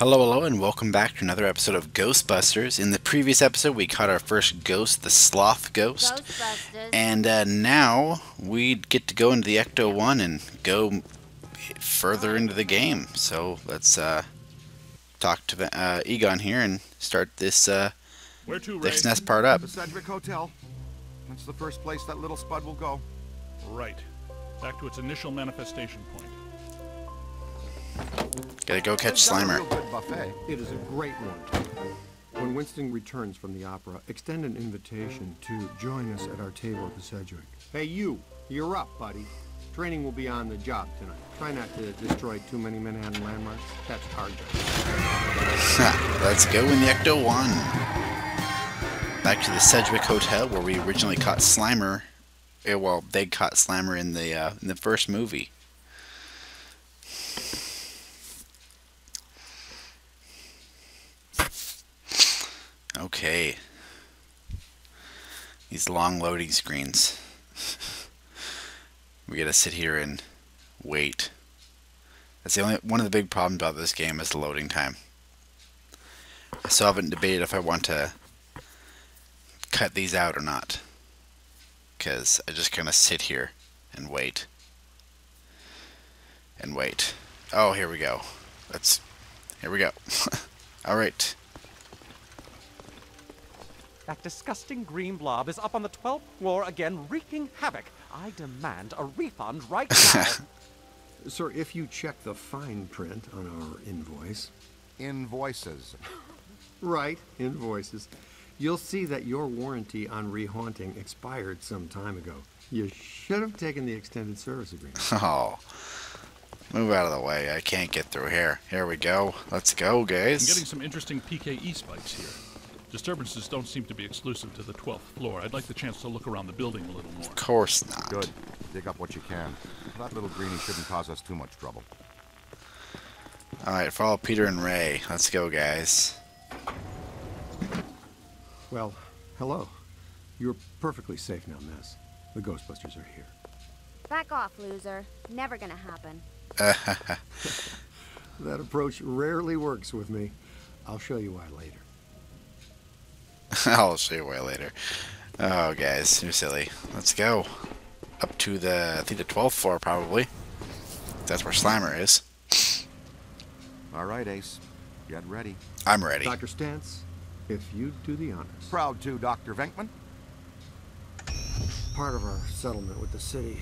Hello, hello, and welcome back to another episode of Ghostbusters. In the previous episode, we caught our first ghost, the Sloth Ghost. Ghostbusters. And uh, now we get to go into the Ecto 1 and go further into the game. So let's uh, talk to uh, Egon here and start this uh, Where to, Ray? next nest part up. The Sedgewick Hotel. That's the first place that little spud will go. Right. Back to its initial manifestation point. Gotta go catch They've got a Slimer. real good buffet. It is a great one. When Winston returns from the opera, extend an invitation to join us at our table at the Sedgewick. Hey, you, you're up, buddy. Training will be on the job tonight. Try not to destroy too many Manhattan landmarks. That's our job. Let's go in the Ecto 1. Back to the Sedgewick Hotel where we originally caught Slimer. eh, Well, they caught Slimer in the uh, in the first movie. Okay. These long loading screens. we gotta sit here and wait. That's the only one of the big problems about this game is the loading time. I still haven't debated if I want to cut these out or not. Because I just kind of sit here and wait. And wait. Oh, here we go. Let's. Here we go. Alright. That disgusting green blob is up on the 12th floor again, wreaking havoc. I demand a refund right now. Sir, if you check the fine print on our invoice, Invoices. right, invoices, you'll see that your warranty on rehaunting expired some time ago. You should have taken the extended service agreement. Oh. Move out of the way. I can't get through here. Here we go. Let's go, guys. I'm getting some interesting PKE spikes here. Disturbances don't seem to be exclusive to the 12th floor. I'd like the chance to look around the building a little more. Of course not. Good. Dig up what you can. That little greenie shouldn't cause us too much trouble. Alright, follow Peter and Ray. Let's go, guys. Well, hello. You're perfectly safe now, Miss. The Ghostbusters are here. Back off, loser. Never gonna happen. That approach rarely works with me. I'll show you why later. I'll show you why later. Oh, guys, you're silly. Let's go. Up to the, I think the 12th floor, probably. That's where Slimer is. All right, Ace. Get ready. I'm ready. Dr. Stantz, if you do the honors. Proud to, Dr. Venkman. Part of our settlement with the city,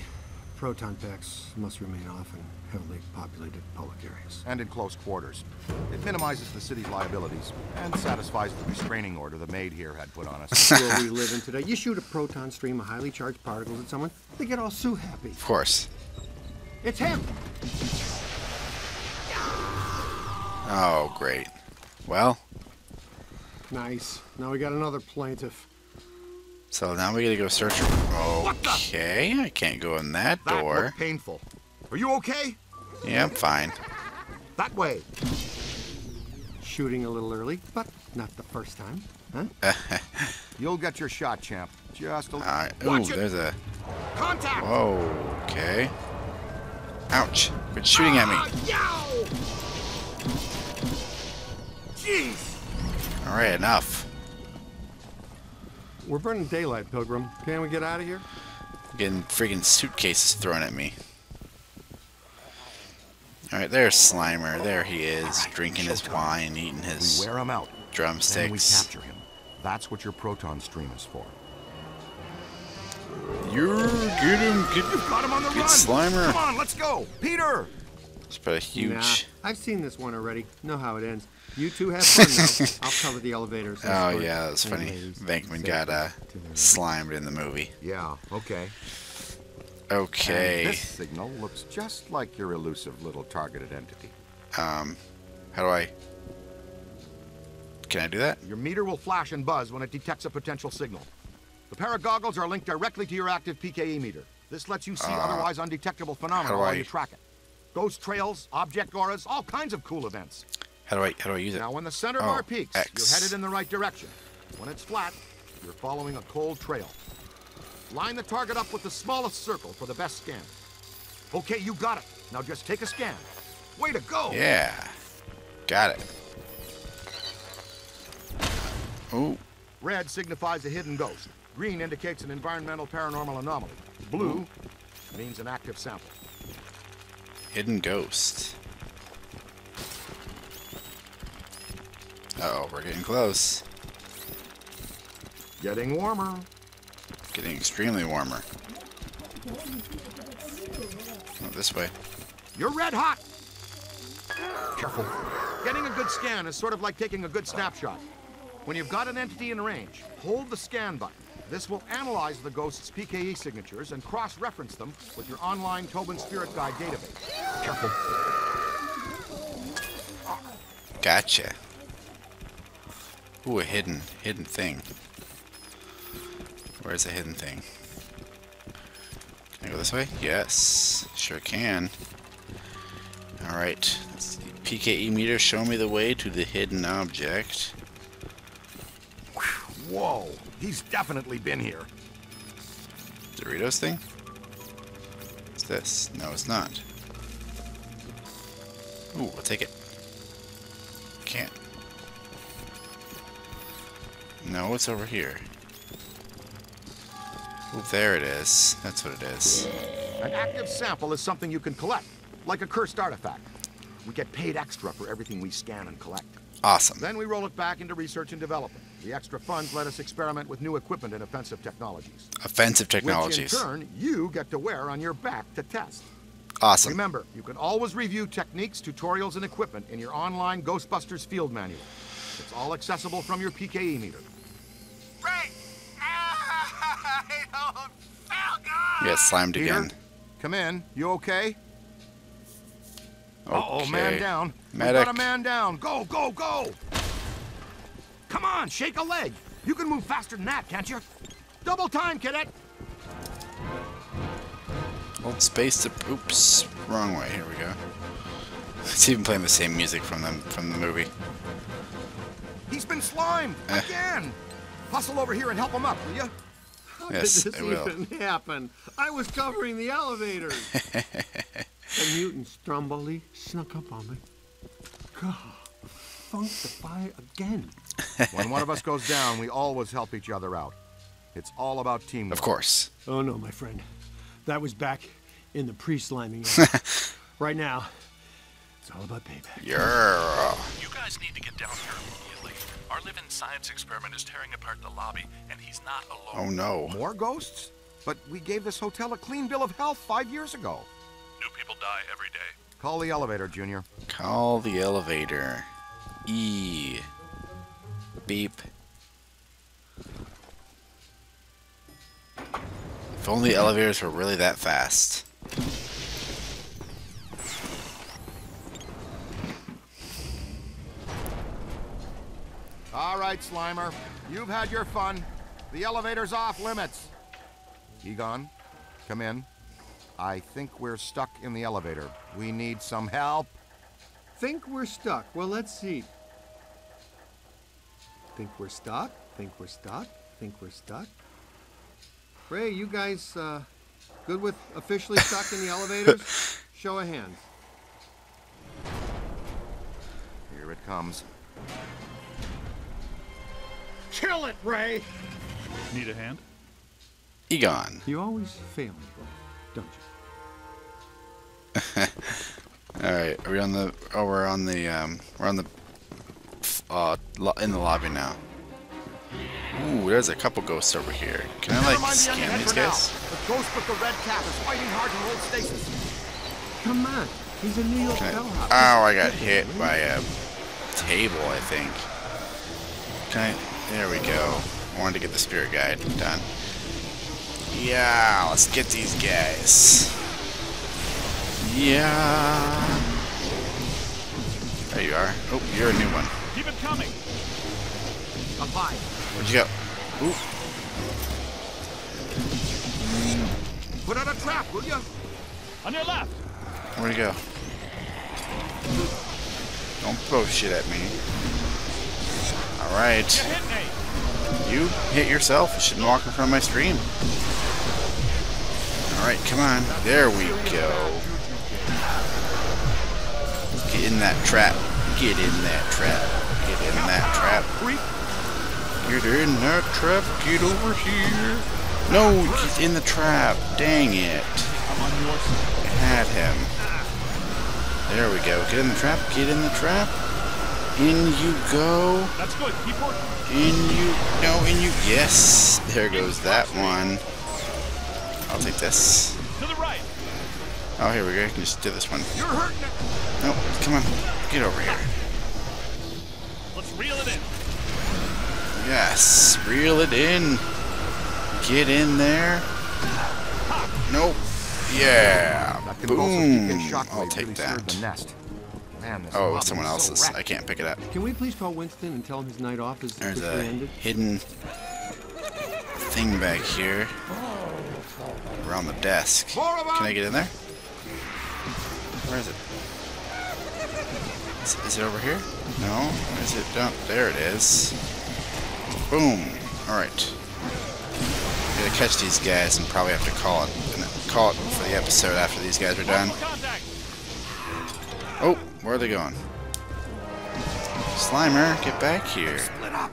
proton packs must remain off in heavily populated public areas. And in close quarters. It minimizes the city's liabilities and satisfies the restraining order the maid here had put on us. Where we live in today, you shoot a proton stream of highly charged particles at someone, they get all so happy. Of course. It's him! Oh, great. Well, Nice. Now we got another plaintiff. So now we gotta go search. Okay, I can't go in that That door. painful. Are you okay? Yeah, I'm fine. That way. Shooting a little early, but not the first time. Huh? You'll get your shot, champ. Just a little. Alright. Ooh, Watch it. there's a. contact. Whoa. Okay. Ouch. Quit shooting at me. Ah, yow! Jeez. Alright, enough. We're burning daylight, Pilgrim. Can we get out of here? Getting freaking suitcases thrown at me. Alright, there's Slimer. There he is, drinking his wine, eating We his wear him out. Then we capture him. That's what your proton stream is for. You get him, get Got him on the Get run. Slimer. Come on, let's go. Peter. It's but a huge. Nah, I've seen this one already. Know how it ends. You two have fun now. I'll cover the elevators. Oh escort yeah, that was funny. Venkman got uh, slimed in the movie. Yeah, okay. Okay. And this signal looks just like your elusive little targeted entity. Um, how do I? Can I do that? Your meter will flash and buzz when it detects a potential signal. The pair of goggles are linked directly to your active PKE meter. This lets you see otherwise undetectable phenomena Uh, while I- you track it. Ghost trails, object auras, all kinds of cool events. How do I? How do I use it? Now, when the center Oh, bar peaks, X. you're headed in the right direction. When it's flat, you're following a cold trail. Line the target up with the smallest circle for the best scan. Okay, you got it. Now just take a scan. Way to go! Yeah. Got it. Oh, Red signifies a hidden ghost. Green indicates an environmental paranormal anomaly. Blue means an active sample. Hidden ghost. Uh oh, we're getting close. Getting warmer. Getting extremely warmer. Oh, this way. You're red hot. Careful. Getting a good scan is sort of like taking a good snapshot. When you've got an entity in range, hold the scan button. This will analyze the ghost's PKE signatures and cross-reference them with your online Tobin Spirit Guide database. Careful. Gotcha. Ooh, a hidden, hidden thing. Where's the hidden thing? Can I go this way? Yes, sure can. Alright, PKE meter, show me the way to the hidden object. Whoa, he's definitely been here. Doritos thing? What's this? No, it's not. Ooh, I'll take it. Can't. No, it's over here. Ooh, there it is. That's what it is. An active sample is something you can collect, like a cursed artifact. We get paid extra for everything we scan and collect. Awesome. Then we roll it back into research and development. The extra funds let us experiment with new equipment and offensive technologies. Offensive technologies. Which in turn, you get to wear on your back to test. Awesome. Remember, you can always review techniques, tutorials, and equipment in your online Ghostbusters field manual. It's all accessible from your PKE meter. Ray! I don't oh, feel good! You got slimed Peter, again. come in. You okay? Uh-oh, man Okay. down. We got a man down. Go, go, go! Come on, shake a leg. You can move faster than that, can't you? Double time, cadet. Hold space to. Oops, wrong way. Here we go. It's even playing the same music from the from the movie. He's been slimed Eh. again. Hustle over here and help him up, will you? How Yes, did this I will. even happen? I was covering the elevators. the mutant Stromboli snuck up on me. God, funk the fire again. when one of us goes down, we always help each other out. It's all about teamwork. Of course. Oh no, my friend. That was back in the pre-sliming era. right now, it's all about payback. Yeah. You guys need to get down here immediately. Our living science experiment is tearing apart the lobby, and he's not alone. Oh no. More ghosts? But we gave this hotel a clean bill of health five years ago. New people die every day. Call the elevator, Junior. Call the elevator. E. Beep. If only elevators were really that fast. All right, Slimer. You've had your fun. The elevator's off limits. Egon, come in. I think we're stuck in the elevator. We need some help. Think we're stuck. Well, let's see. Think we're stuck? Think we're stuck? Think we're stuck? Ray, you guys uh, good with officially stuck in the elevators? Show of hands. Here it comes. Kill it, Ray! Need a hand? Egon. You always fail me, Ray, don't you? Alright, are we on the. Oh, we're on the. Um, we're on the. Uh, lo- in the lobby now. Ooh, there's a couple ghosts over here. Can I, like, mind the scan onion head these guys? The ghost with the red cap is fighting hard to hold stasis. Come on. He's a New York Can I- bellhop. Oh, I got hit by a table, I think. Can I? There we go. I wanted to get the spirit guide done. Yeah, let's get these guys. Yeah. There you are. Oh, you're a new one. Keep it coming! High. Where'd you go? Ooh, Put out a trap, will you? On your left! where'd you go? Don't throw shit at me. Alright. You hit me! You hit yourself. You shouldn't walk in front of my stream. Alright, come on. There we go. Get in that trap. Get in that trap. Get in that trap. Get in that trap. Get over here. No, he's in the trap. Dang it. I'm on your side. Had him. There we go. Get in the trap. Get in the trap. In you go. That's good. Keep working. In you. No, in you. Yes. There goes that one. I'll take this. To the right. Oh, here we go. I can just do this one. You're hurting it. No, come on. Get over here. Let's reel it in. Yes. Reel it in. Get in there. Nope. Yeah. That convulsive decay Boom. I'll take that. Man, Oh, someone is so else's. I can't pick it up. Can we please call Winston and tell him his night off is There's a ended? hidden thing back here. Around the desk. Four of 'em! Can I get in there? Where is it? Is, is it over here? No? Is it down? There it is. Boom. Alright. Gotta catch these guys and probably have to call it call it for the episode after these guys are done. Oh, where are they going? Slimer, get back here. Split up.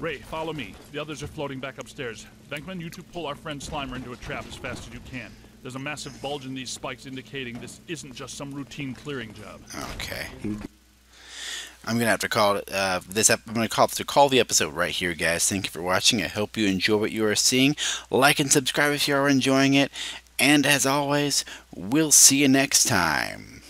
Ray, follow me. The others are floating back upstairs. Venkman, you two pull our friend Slimer into a trap as fast as you can. There's a massive bulge in these spikes indicating this isn't just some routine clearing job. Okay. I'm gonna have to call it uh, this. Ep- I'm gonna call to call the episode right here, guys. Thank you for watching. I hope you enjoy what you are seeing. Like and subscribe if you are enjoying it. And as always, we'll see you next time.